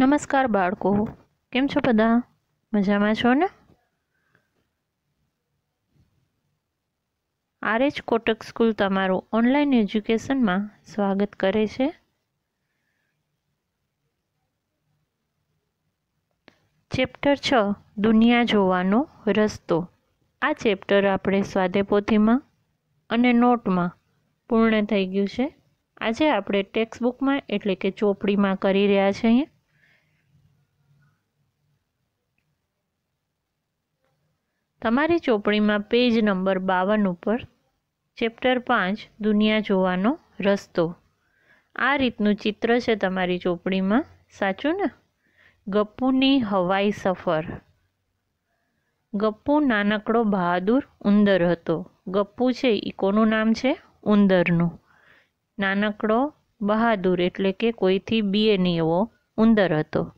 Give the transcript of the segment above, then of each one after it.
નમસ્કાર બાળકો. કેમ છો બધા? મજામાં છો ને? આરએચ કોટક સ્કૂલ તમારું ઓનલાઈન એજ્યુકેશનમાં સ્વાગત કરે છે. ચેપ્ટર છ, દુનિયા જોવાનો રસ્તો. આ ચેપ્ટર આપણે સ્વાદેપોથીમાં અને નોટમાં પૂર્ણ થઈ ગયું છે. આજે આપણે ટેક્સ્ટ બુકમાં એટલે કે ચોપડીમાં કરી રહ્યા છીએ. તમારી ચોપડીમાં પેજ નંબર બાવન ઉપર ચેપ્ટર પાંચ, દુનિયા જોવાનો રસ્તો. આ રીતનું ચિત્ર છે તમારી ચોપડીમાં. સાચું ને? ગપ્પુની હવાઈ સફર. ગપ્પુ નાનકડો બહાદુર ઉંદર હતો. ગપ્પુ છે એ કોનું નામ છે? ઉંદરનું. નાનકડો બહાદુર એટલે કે કોઈથી બીએ નહીં એવો ઉંદર હતો.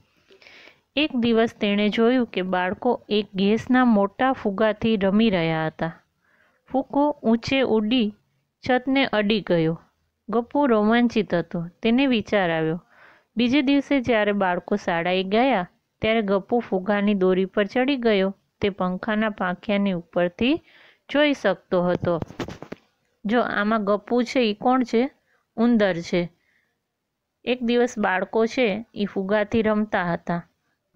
એક દિવસ તેણે જોયું કે બાળકો એક ગેસના મોટા ફુગ્ગાથી રમી રહ્યા હતા. ફૂકો ઊંચે ઉડી છતને અડી ગયો. ગપ્પુ રોમાંચિત હતો. તેને વિચાર આવ્યો, બીજે દિવસે જ્યારે બાળકો શાળાએ ગયા, ત્યારે ગપ્પુ ફુગ્ગાની દોરી પર ચડી ગયો. તે પંખાના પાંખિયાની ઉપરથી જોઈ શકતો હતો. જો આમાં ગપ્પુ છે એ કોણ છે? ઉંદર છે. એક દિવસ બાળકો છે એ ફુગ્ગાથી રમતા હતા.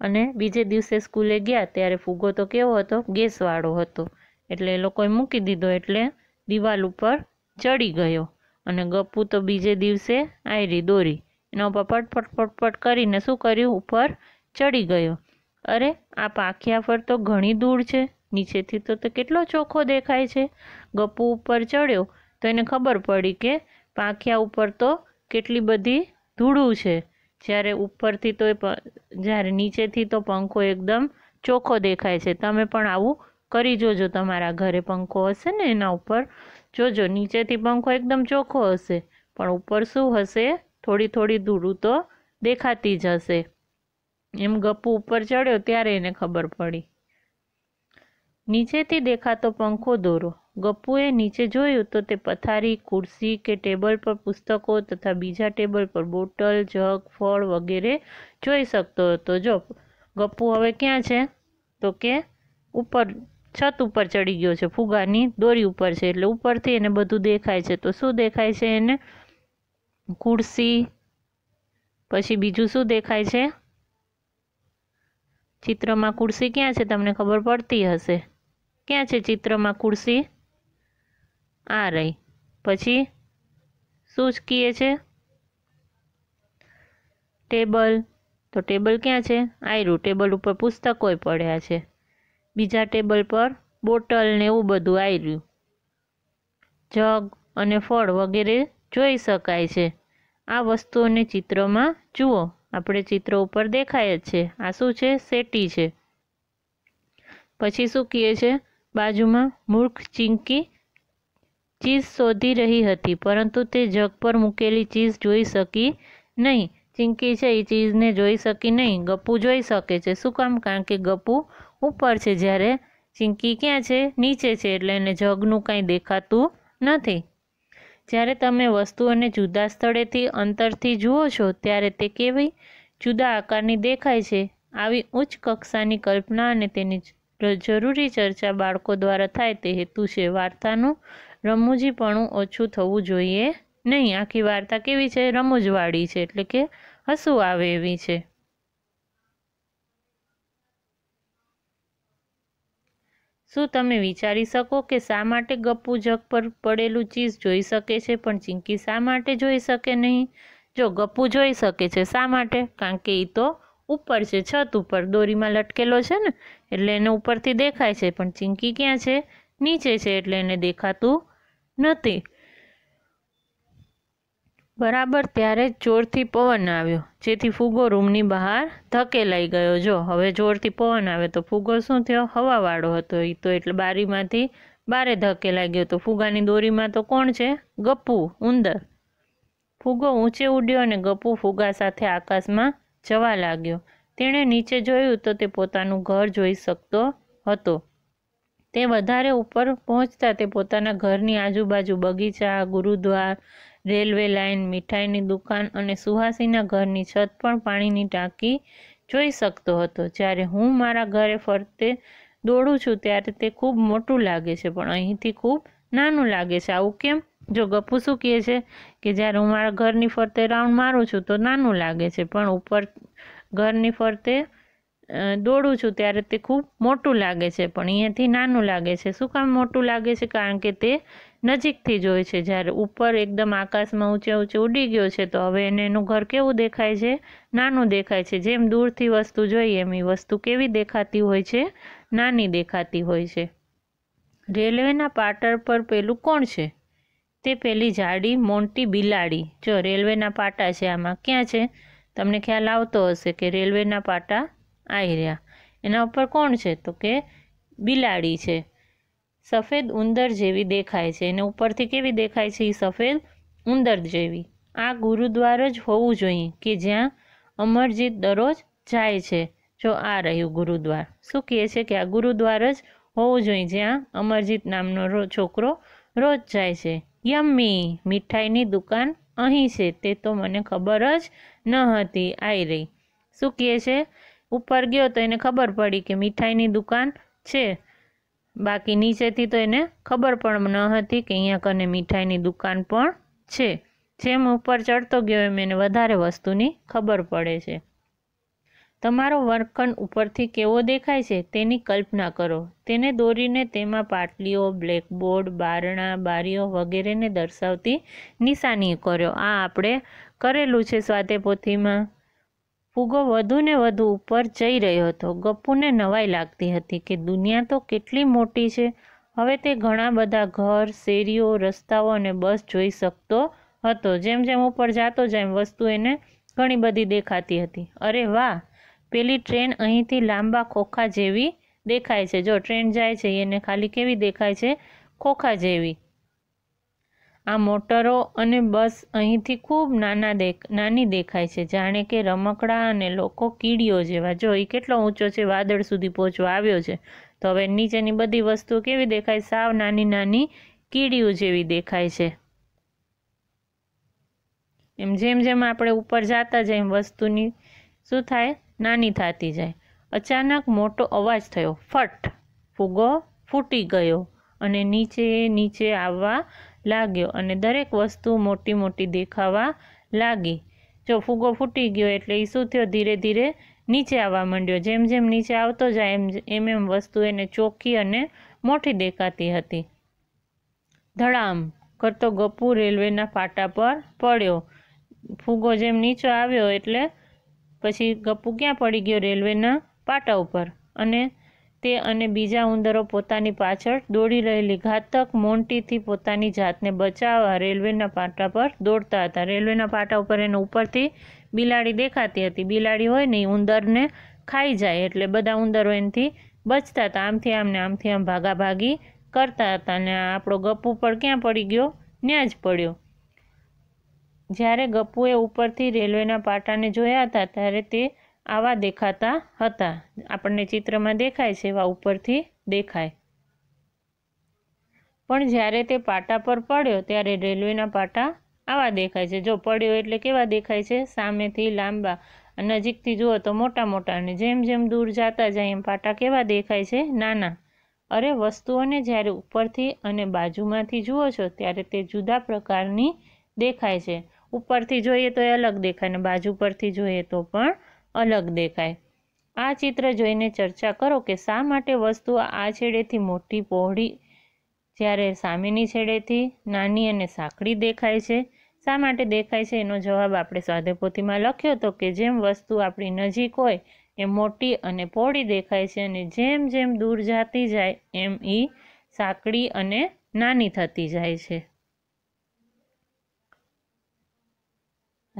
અને બીજે દિવસે સ્કૂલે ગયા ત્યારે ફુગ્ગો તો કેવો હતો? ગેસવાળો હતો. એટલે એ લોકોએ મૂકી દીધો એટલે દિવાલ ઉપર ચડી ગયો. અને ગપ્પુ તો બીજે દિવસે આયરી દોરી. એના ઉપર પટપટ પટપટ કરીને શું કર્યું? ઉપર ચડી ગયો. અરે, આ પાખિયા પર તો ઘણી દૂર છે. નીચેથી તો તે કેટલો ચોખ્ખો દેખાય છે. ગપ્પુ ઉપર ચડ્યો તો એને ખબર પડી કે પાંખિયા ઉપર તો કેટલી બધી ધૂળું છે. જ્યારે ઉપરથી તો એ જ્યારે નીચેથી તો પંખો એકદમ ચોખ્ખો દેખાય છે. તમે પણ આવું કરી જોજો તમારા ઘરે પંખો હશે ને એના ઉપર. જોજો, નીચેથી પંખો એકદમ ચોખ્ખો હશે. પણ ઉપર શું હશે? થોડી થોડી ધૂળું તો દેખાતી જ હશે. એમ ગપ્પુ ઉપર ચડ્યો ત્યારે એને ખબર પડી. નીચેથી દેખાતો પંખો દોરો. ગપ્પુએ નીચે જોયું તો તે પથારી, ખુરશી કે ટેબલ પર પુસ્તકો તથા બીજા ટેબલ પર બોટલ, જગ, ફળ વગેરે જોઈ શકતો હતો. જો, ગપ્પુ હવે ક્યાં છે? તો કે ઉપર, છત ઉપર ચડી ગયો છે. ફુગાની દોરી ઉપર છે. એટલે ઉપરથી એને બધું દેખાય છે. તો શું દેખાય છે એને? ખુરશી. પછી બીજું શું દેખાય છે? ચિત્રમાં ખુરશી ક્યાં છે? તમને ખબર પડતી હશે. ક્યાં છે ચિત્રમાં ખુરશી? આ રહી. પછી શું કીએ છે? ટેબલ. તો ટેબલ ક્યાં છે? આયરું. ટેબલ ઉપર પુસ્તકોય પડ્યા છે. બીજા ટેબલ પર બોટલ ને એવું બધું આયર્યું. જગ અને ફળ વગેરે જોઈ શકાય છે. આ વસ્તુઓને ચિત્રમાં જુઓ. આપણે ચિત્ર ઉપર દેખાય જ છે. આ શું છે? સેટી છે. પછી શું કહે છે? બાજુમાં મૂર્ખ ચીંકી ચીઝ શોધી રહી હતી, પરંતુ તે જગ પર મૂકેલી ચીઝ જોઈ શકી નહીં. ચીંકી છે, એ ચીઝને જોઈ શકી નહીં. ગપ્પુ જોઈ શકે છે. શું કામ? કારણ કે ગપ્પુ ઉપર છે. જ્યારે ચીંકી ક્યાં છે? નીચે છે, એટલે એને જગનું કાંઈ દેખાતું નથી. જ્યારે તમે વસ્તુઓને જુદા સ્થળેથી અંતરથી જુઓ છો, ત્યારે તે કેવી જુદા આકારની દેખાય છે. આવી ઉચ્ચ કક્ષાની કલ્પના અને તેની જરૂરી ચર્ચા બાળકો દ્વારા થાય તે હેતુ છે. વાર્તાનું રમૂજીપણું ઓછું થવું જોઈએ નહીં. આખી વાર્તા કેવી છે? રમૂજવાળી છે, એટલે કે હસવું આવે એવી છે. શું તમે વિચારી શકો કે શા માટે ગપ્પુ જગ પર પડેલું ચીજ જોઈ શકે છે, પણ ચીંકી શા માટે જોઈ શકે નહીં? જો ગપ્પુ જોઈ શકે છે, શા માટે? કારણ કે એ તો ઉપર છે, છત ઉપર. દોરીમાં લટકેલો છે ને, એટલે એને ઉપરથી દેખાય છે, પણ ચીંકી ક્યાં છે? નીચે છે, એટલે એને દેખાતું નથી. બરાબર ત્યારે જોરથી પવન આવ્યો. જેથી ફૂગો રૂમની બહાર ધકેલાઈ ગયો. જો, હવે જોરથી પવન આવે તો ફૂગો શું થયો? હવાવાળો હતો એ તો, એટલે બારીમાંથી બારે ધકેલાઈ ગયો. તો ફુગાની દોરીમાં તો કોણ છે? ગપ્પુ, ઉંદર. ફુગો ઊંચે ઉડ્યો અને ગપ્પુ ફુગા સાથે આકાશમાં જવા લાગ્યો. તેણે નીચે જોયું તો તે પોતાનું ઘર જોઈ શકતો હતો. તે વધારે ઉપર પહોંચતા તે પોતાના ઘરની આજુબાજુ બગીચા, ગુરુદ્વાર, રેલવે લાઇન, મીઠાઈની દુકાન અને સુહાસીના ઘરની છત પણ પાણીની ટાંકી જોઈ શકતો હતો. જ્યારે હું મારા ઘરે ફરતે દોડું છું ત્યારે તે ખૂબ મોટું લાગે છે, પણ અહીંથી ખૂબ નાનું લાગે છે. આવું કેમ? જો ગપુ શું કહે છે કે જ્યારે હું મારા ઘરની ફરતે રાઉન્ડ મારું છું તો નાનું લાગે છે, પણ ઉપર ઘરની ફરતે દોડું છું ત્યારે તે ખૂબ મોટું લાગે છે, પણ અહીંયાથી નાનું લાગે છે. શું કામ મોટું લાગે છે? કારણ કે તે નજીકથી જોઈ છે. જ્યારે ઉપર એકદમ આકાશમાં ઊંચે ઊંચે ઉડી ગયો છે, તો હવે એને એનું ઘર કેવું દેખાય છે? નાનું દેખાય છે. જેમ દૂરથી વસ્તુ જોઈએ, એમ એ વસ્તુ કેવી દેખાતી હોય છે? નાની દેખાતી હોય છે. રેલવેના પાટર પર પેલું કોણ છે? તે પેલી જાડી મોટી બિલાડી. જો રેલવેના પાટા છે આમાં, ક્યાં છે? તમને ખ્યાલ આવતો હશે કે રેલવેના પાટા આવી રહ્યા. એના ઉપર કોણ છે? તો કે બિલાડી છે. સફેદ ઉંદર જેવી દેખાય છે. એને ઉપરથી કેવી દેખાય છે? એ સફેદ ઉંદર જેવી. આ ગુરુદ્વાર જ હોવું જોઈએ કે જ્યાં અમરજીત દરરોજ જાય છે. જો આ રહ્યું ગુરુદ્વાર. શું કહે છે કે આ ગુરુદ્વાર જ હોવું જોઈએ જ્યાં અમરજીત નામનો છોકરો રોજ જાય છે? યમ્મી, મીઠાઈની દુકાન અહીં છે. તે તો મને ખબર જ ન હતી. આવી રહી. શું કહે છે? ઉપર ગયો તો એને ખબર પડી કે મીઠાઈની દુકાન છે. બાકી નીચેથી તો એને ખબર પણ ન હતી કે અહીંયા કને મીઠાઈની દુકાન પણ છે. જેમ ઉપર ચડતો ગયો એમ એને વધારે વસ્તુની ખબર પડે છે. તમારો વર્ગખંડ ઉપરથી કેવો દેખાય છે તેની કલ્પના કરો. તેને દોરીને તેમાં પાટલીઓ, બ્લેકબોર્ડ, બારણા, બારીઓ વગેરેને દર્શાવતી નિશાની કર્યો. આ આપણે કરેલું છે સ્વાધ્યાયપોથીમાં ફુગો વધુ ને વધુ ઉપર જઈ રહ્યો હતો. ગપ્પુને નવાઈ લાગતી હતી કે દુનિયા તો કેટલી મોટી છે. હવે તે ઘણા બધા ઘર, શેરીઓ, રસ્તાઓ અને બસ જોઈ શકતો હતો. જેમ જેમ ઉપર જતો, જેમ વસ્તુ એને ઘણી બધી દેખાતી હતી. અરે વાહ! પેલી ટ્રેન અહીંથી લાંબા ખોખા જેવી દેખાય છે. જો ટ્રેન જાય છે, એને ખાલી કેવી દેખાય છે? ખોખા જેવી. આ મોટરો અને બસ અહીંથી ખૂબ નાના દેખ, નાની દેખાય છે. જાણે કે રમકડા અને લોકો કીડીઓ જેવા. જો એ કેટલો ઊંચો છે, વાદળ સુધી પહોંચવા આવ્યો છે. તો હવે નીચેની બધી વસ્તુઓ કેવી દેખાય? સાવ નાની નાની કીડીઓ જેવી દેખાય છે. એમ જેમ જેમ આપણે ઉપર જતા જાય, એમ વસ્તુની શું થાય? નાની થતી જાય. અચાનક મોટો અવાજ થયો. ફટ! ફૂગો ફૂટી ગયો અને નીચે નીચે આવવા લાગ્યો અને દરેક વસ્તુ મોટી મોટી દેખાવા લાગી. જો ફૂગો ફૂટી ગયો એટલે એ શું થયો? ધીરે ધીરે નીચે આવવા માંડ્યો. જેમ જેમ નીચે આવતો જાય, એમ એમ એમ વસ્તુ એને ચોખ્ખી અને મોટી દેખાતી હતી. ધડામ કરતો ગપુ રેલવેના પાટા પર પડ્યો. ફૂગો જેમ નીચે આવ્યો એટલે પછી ગપ્પુ ક્યાં પડી ગયો રેલવેના પાટા ઉપર? અને તે અને બીજા ઉંદરો પોતાની પાછળ દોડી રહેલી ઘાતક મોન્ટીથી પોતાની જાતને બચાવવા રેલવેના પાટા પર દોડતા હતા. રેલવેના પાટા ઉપર એને ઉપરથી બિલાડી દેખાતી હતી. બિલાડી હોય ને ઉંદરને ખાઈ જાય એટલે બધા ઉંદરો એનાથી બચતા હતા. આમથી આમ ને આમથી આમ ભાગાભાગી કરતા હતા. અને આપણો ગપ્પુ પણ ક્યાં પડી ગયો? ત્યાં જ પડ્યો. જ્યારે ગપ્પુએ ઉપરથી રેલવેના પાટાને જોયા હતા, ત્યારે તે આવા દેખાતા હતા. આપણને ચિત્રમાં દેખાય છે, એવા ઉપરથી દેખાય. પણ જ્યારે તે પાટા પર પડ્યો, ત્યારે રેલવેના પાટા આવા દેખાય છે. જો પડ્યો એટલે કેવા દેખાય છે? સામેથી લાંબા, નજીકથી જુઓ તો મોટા મોટા અને જેમ જેમ દૂર જતા જાય એમ પાટા કેવા દેખાય છે? નાના. અરે, વસ્તુઓને જ્યારે ઉપરથી અને બાજુમાંથી જુઓ છો, ત્યારે તે જુદા પ્રકારની દેખાય છે. ઉપરથી જોઈએ તો એ અલગ દેખાય ને બાજુ પરથી જોઈએ તો પણ અલગ દેખાય. આ ચિત્ર જોઈને ચર્ચા કરો કે શા માટે વસ્તુ આ છેડેથી મોટી પહોળી, જ્યારે સામેની છેડેથી નાની અને સાંકડી દેખાય છે? શા માટે દેખાય છે? એનો જવાબ આપણે સ્વાધ્યાયપોથીમાં લખ્યો હતો કે જેમ વસ્તુ આપણી નજીક હોય એ મોટી અને પહોળી દેખાય છે અને જેમ જેમ દૂર જતી જાય, એમ એ સાંકડી અને નાની થતી જાય છે.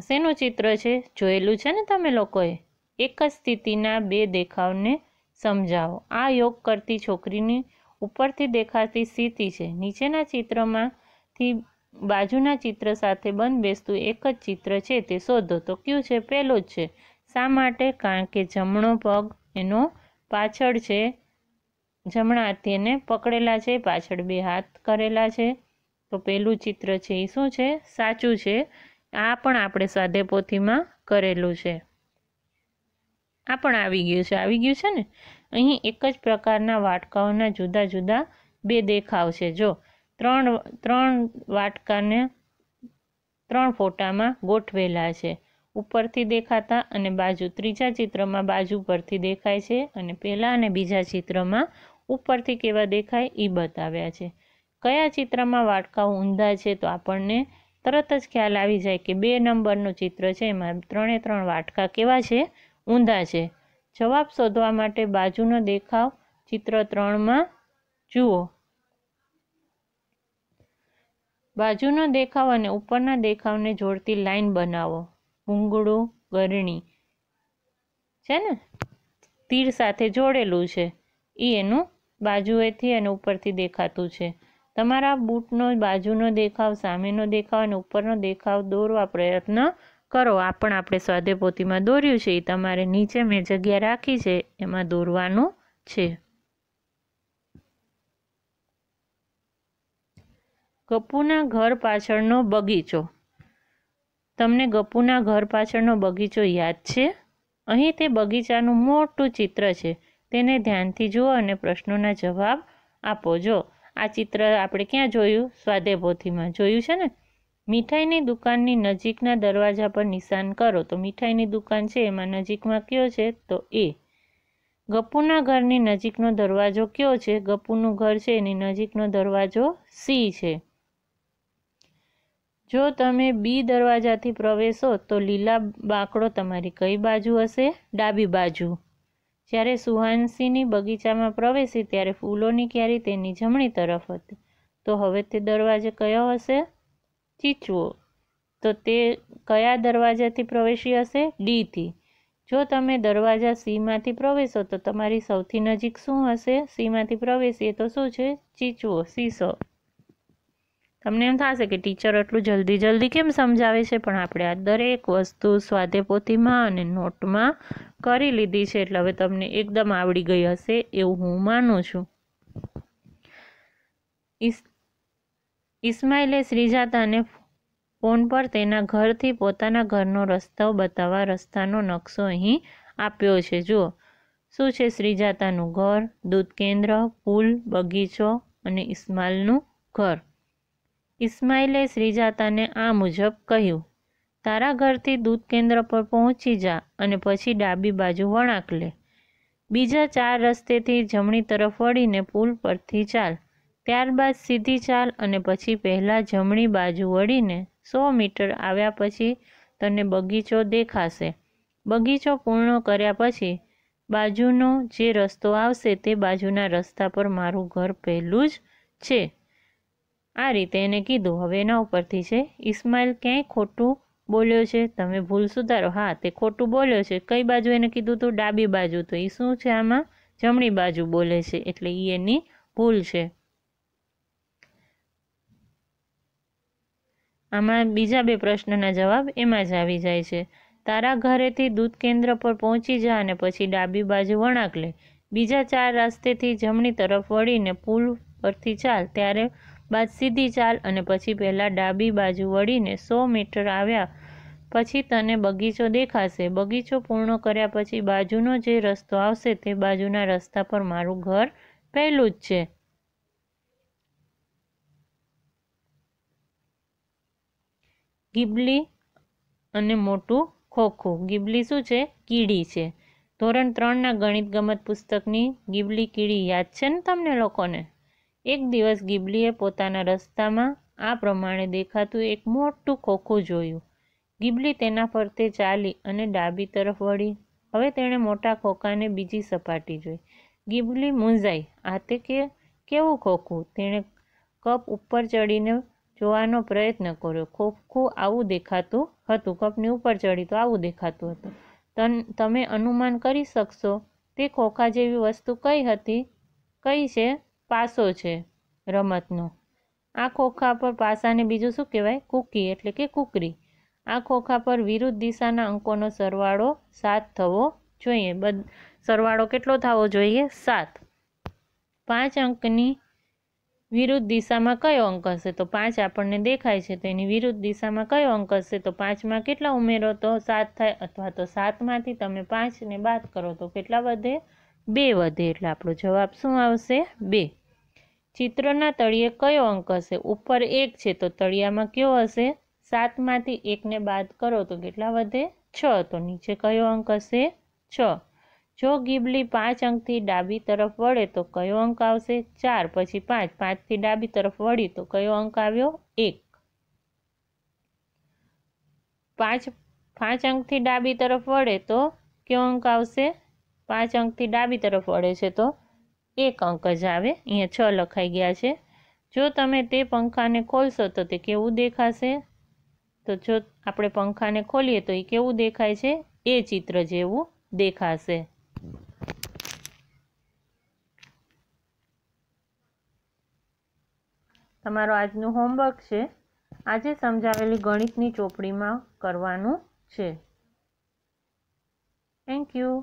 શેનું ચિત્ર છે? જોયેલું છે ને તમે લોકોએ? એક જ સ્થિતિના બે દેખાવને સમજાવો. આ યોગ કરતી છોકરીની ઉપરથી દેખાતી સ્થિતિ છે. નીચેના ચિત્રમાંથી બાજુના ચિત્ર સાથે બંધ બેસતું એક જ ચિત્ર છે. તે શોધો. તો કયું છે? પહેલું જ છે. શા માટે? કારણ કે જમણો પગ એનો પાછળ છે. જમણા હાથથી એને પકડેલા છે. પાછળ બે હાથ કરેલા છે. તો તો પહેલું ચિત્ર છે એ શું છે? સાચું છે. આ પણ આપણે સ્વાધ્યાય પોથીમાં કરેલું છે. આ પણ આવી ગયું છે. આવી ગયું છે ને? અહીં એક જ પ્રકારના વાટકાઓના જુદા જુદા બે દેખાવ છે. જો, ત્રણ ત્રણ વાટકાને ત્રણ ફોટામાં ગોઠવેલા છે. ઉપરથી દેખાતા અને બાજુ ત્રીજા ચિત્રમાં બાજુ પરથી દેખાય છે અને પહેલા અને બીજા ચિત્રમાં ઉપરથી કેવા દેખાય એ બતાવ્યા છે. કયા ચિત્રમાં વાટકાઓ ઊંધા છે તો આપણને તરત જ ખ્યાલ આવી જાય કે બે નંબરનું ચિત્ર છે. એમાં ત્રણે ત્રણ વાટકા કેવા છે? ઊંધા છે. જવાબ શોધવા માટે બાજુનો દેખાવ ચિત્ર ત્રણમાં જુઓ. બાજુનો દેખાવ અને ઉપરના દેખાવને જોડતી લાઈન બનાવો. ભૂંગળું, ગરણી છે ને? તીર સાથે જોડેલું છે. એ એનું બાજુએથી અને ઉપરથી દેખાતું છે. તમારા બૂટનો, બાજુનો દેખાવ, સામેનો દેખાવ અને ઉપરનો દેખાવ દોરવા પ્રયત્ન કરો. આ પણ આપણે સ્વાદેપોતીમાં દોર્યું છે. એ તમારે નીચે મેં જગ્યા રાખી છે. એમાં દોરવાનું છે. ગપુના ઘર પાછળનો બગીચો. તમને ગપુના ઘર પાછળનો બગીચો યાદ છે? અહીં તે બગીચાનું મોટું ચિત્ર છે. તેને ધ્યાનથી જુઓ અને પ્રશ્નોના જવાબ આપો. જો આ ચિત્ર આપણે ક્યાં જોયું? સ્વાધ્યાય પોથીમાં જોયું છે ને? મીઠાઈની દુકાનની નજીકના દરવાજા પર નિશાન કરો. તો મીઠાઈની દુકાન છે, એમાં નજીકમાં કયો છે? તો એ. ગપ્પુના ઘરની નજીકનો દરવાજો કયો છે? ગપ્પુનું ઘર છે, એની નજીકનો દરવાજો સી છે. જો તમે બી દરવાજાથી પ્રવેશો, તો લીલા બાંકડો તમારી કઈ બાજુ હશે? ડાબી બાજુ. જ્યારે સુહાનસિંહની બગીચામાં પ્રવેશી ત્યારે ફૂલોની ક્યારી તેની જમણી તરફ હતી. તો હવે તે દરવાજે કયો હશે? ચીચવો. તો તે કયા દરવાજાથી પ્રવેશી હશે? ડીથી. જો તમે દરવાજા સીમાંથી પ્રવેશો, તો તમારી સૌથી નજીક શું હશે? સીમાંથી પ્રવેશીએ તો શું છે? ચીચવો. સીસો. તમને એમ થશે કે ટીચર એટલું જલ્દી જલ્દી કેમ સમજાવે છે? પણ આપણે આ દરેક વસ્તુ સ્વાધ્યાય પોથીમાં અને નોટમાં કરી લીધી છે, એટલે હવે તમને એકદમ આવડી ગઈ હશે એવું હું માનું છું. ઇસ્માઇલે શ્રીજાતાને ફોન પર તેના ઘરથી પોતાના ઘરનો રસ્તો બતાવવા રસ્તાનો નકશો અહીં આપ્યો છે. જુઓ, શું છે શ્રીજાતાનું ઘર? દૂધ કેન્દ્ર પુલ, બગીચો અને ઇસ્માઇલનું ઘર. ઇસ્માઇલે શ્રીજાતાને આ મુજબ કહ્યું, તારા ઘરથી દૂધ કેન્દ્ર પર પહોંચી જા અને પછી ડાબી બાજુ વળાંક લે. બીજા ચાર રસ્તેથી જમણી તરફ વળીને પુલ પરથી ચાલ. ત્યારબાદ સીધી ચાલ અને પછી પહેલાં જમણી બાજુ વળીને સો મીટર આવ્યા પછી તને બગીચો દેખાશે. બગીચો પૂર્ણ કર્યા પછી બાજુનો જે રસ્તો આવશે તે બાજુના રસ્તા પર મારું ઘર પહેલું જ છે. આ રીતે એને કીધું, હવે એના ઉપરથી છે. ઇસ્માઇલ ક્યાંય ખોટું બોલ્યો છે? તમે ભૂલ સુધારો. હા, તે ખોટું બોલ્યો છે. કઈ બાજુ એને કીધું તું? ડાબી બાજુ. તો એ શું છે આમાં? જમણી બાજુ બોલે છે. એટલે એ એની ભૂલ છે. આમાં બીજા બે પ્રશ્નના જવાબ એમાં જ આવી જાય છે. તારા ઘરેથી દૂધ કેન્દ્ર પર પહોંચી જા અને પછી ડાબી બાજુ વળાંક લે. બીજા ચાર રસ્તેથી જમણી તરફ વળીને પુલ પરથી ચાલ. ત્યારે બાદ સીધી ચાલ અને પછી પહેલાં ડાબી બાજુ વળીને સો મીટર આવ્યા. પછી તને બગીચો દેખાશે. બગીચો પૂર્ણ કર્યા પછી બાજુનો જે રસ્તો આવશે તે બાજુના રસ્તા પર મારું ઘર પહેલું જ છે. ગીબલી અને મોટું ખોખું. ગીબલી શું છે? કીડી છે. ધોરણ ત્રણના ગણિત ગમત પુસ્તકની ગીબલી કીડી યાદ છે ને તમને લોકોને? એક દિવસ ગીબલીએ પોતાના રસ્તામાં આ પ્રમાણે દેખાતું એક મોટું ખોખું જોયું. ગીબલી તેના ફરતે ચાલી અને ડાબી તરફ વળી. હવે તેણે મોટા ખોખાને બીજી સપાટી જોઈ. ગીબલી મૂંઝાઈ. આ તે કે, કેવું ખોખું? તેણે કપ ઉપર ચડીને જોવાનો પ્રયત્ન કર્યો. ખોખું આવું દેખાતું હતું. કપની ઉપર ચડી તો આવું દેખાતું હતું. તન, તમે અનુમાન કરી શકશો? તે ખોખા જેવી વસ્તુ કઈ હતી? કઈ છે? પાસો છે રમતનો. આ ખોખા પર પાસાને બીજું શું કહેવાય? કૂકી, એટલે કે કૂકરી. આ ખોખા પર વિરુદ્ધ દિશાના અંકોનો સરવાળો સાત થવો જોઈએ. બધ સરવાળો કેટલો થવો જોઈએ? સાત. પાંચ અંકની વિરુદ્ધ દિશામાં કયો અંક હશે? તો પાંચ આપણને દેખાય છે. તો એની વિરુદ્ધ દિશામાં કયો અંક હશે? તો પાંચમાં કેટલા ઉમેરો? તો સાત થાય અથવા તો સાતમાંથી તમે પાંચને બાદ કરો. તો કેટલા વધે? બે વધે એટલે આપણો જવાબ શું આવશે? બે. ચિત્રના તળિયે કયો અંક હશે? ઉપર એક છે તો તળિયામાં કયો હશે? સાતમાંથી એકને બાદ કરો તો કેટલા વધે? છ. તો નીચે કયો અંક હશે? છ. જો ગીબલી પાંચ અંકથી ડાબી તરફ વળે તો કયો અંક આવશે? ચાર. પછી પાંચ. પાંચથી ડાબી તરફ વળી તો કયો અંક આવ્યો? એક. પાંચ પાંચ અંકથી ડાબી તરફ વળે તો કયો અંક આવશે? પાંચ અંકથી ડાબી તરફ વળે છે તો એક અંક જ આવે. અહીંયા છ લખાઈ ગયા છે. જો તમે તે પંખાને ખોલશો તો તે કેવું દેખાશે? તો જો આપણે પંખાને ખોલીએ તો એ કેવું દેખાય છે? એ ચિત્ર જેવું દેખાશે. તમારો આજનું હોમવર્ક છે. આજે સમજાવેલી ગણિતની ચોપડીમાં કરવાનું છે. Thank you